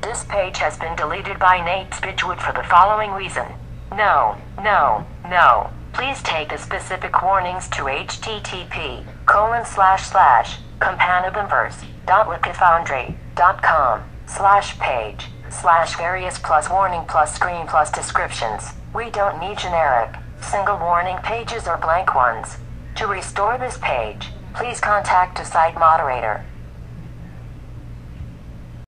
This page has been deleted by Nate Spidgewood for the following reason. No, no, no. Please take the specific warnings to http colon slash slash com slash page slash various plus warning plus screen plus descriptions. We don't need generic single warning pages or blank ones. To restore this page, please contact a site moderator.